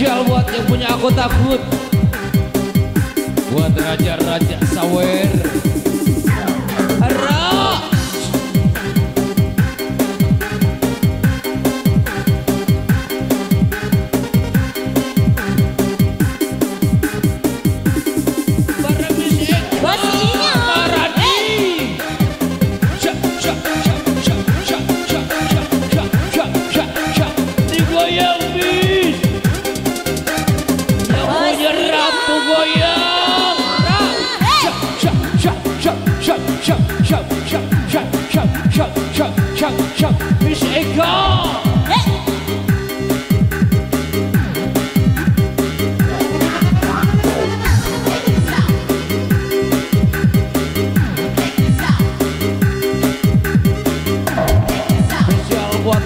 spesial buat yang punya aku takut. Buat raja-raja sawer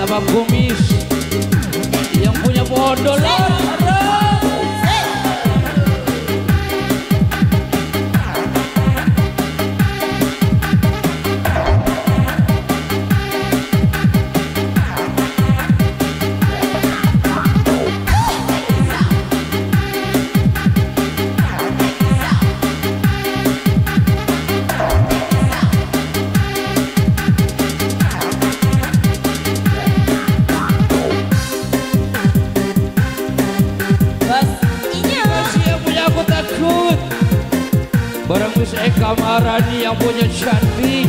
Abang Kumis. Yang punya pohon dolar. Miss Eka Marani yang punya cantik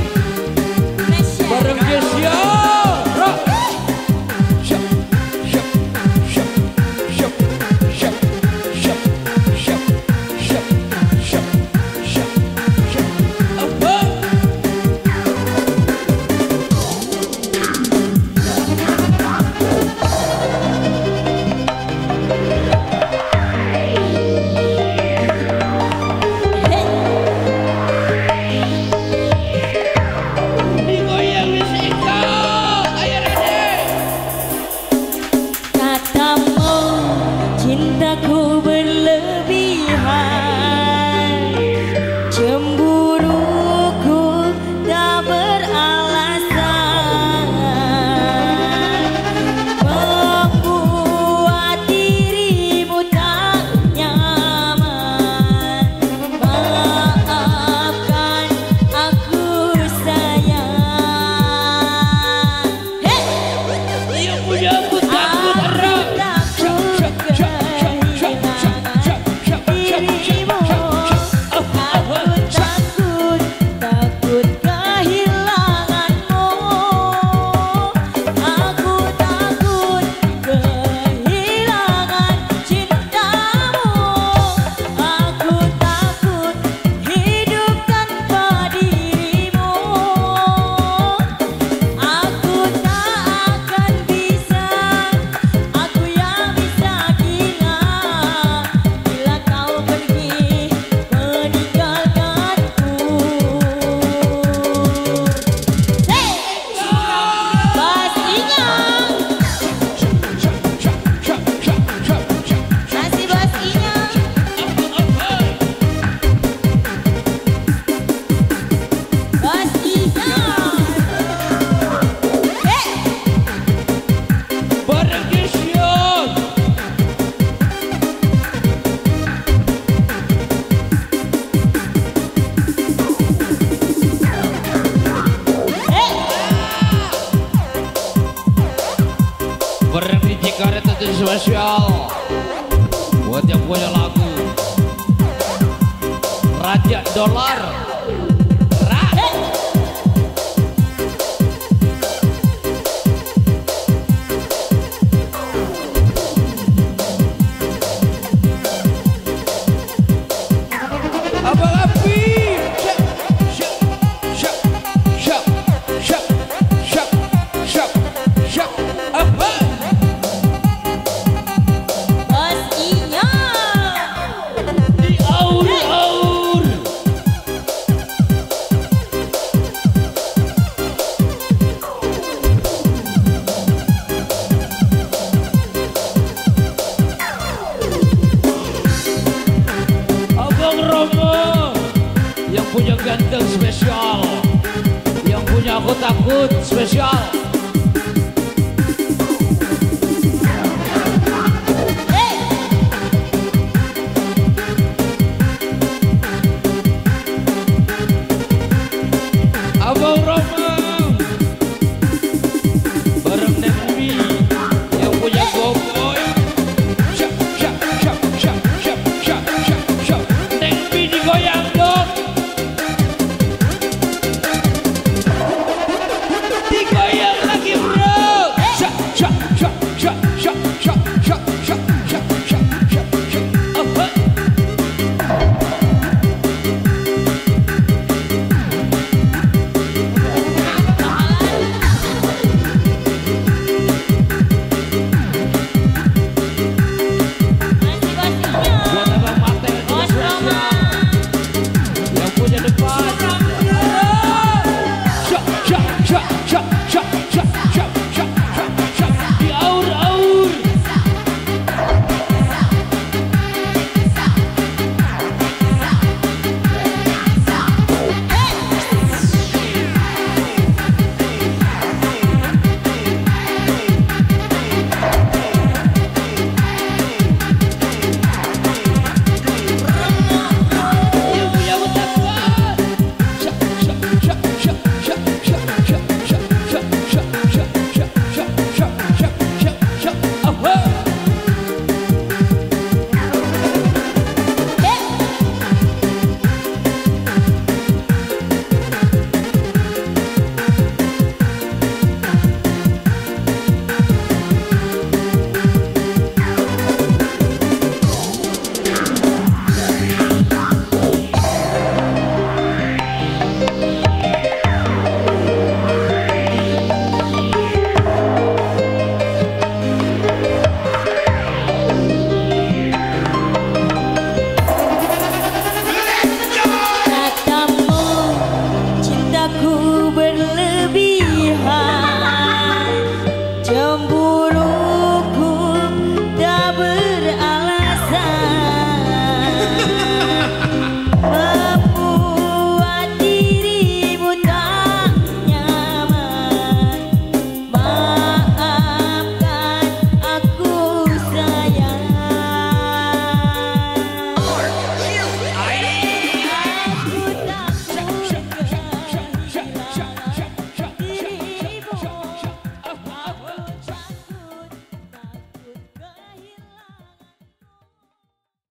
spesial Buat yang punya lagu. Raja Dolar punya ganteng spesial yang punya aku takut spesial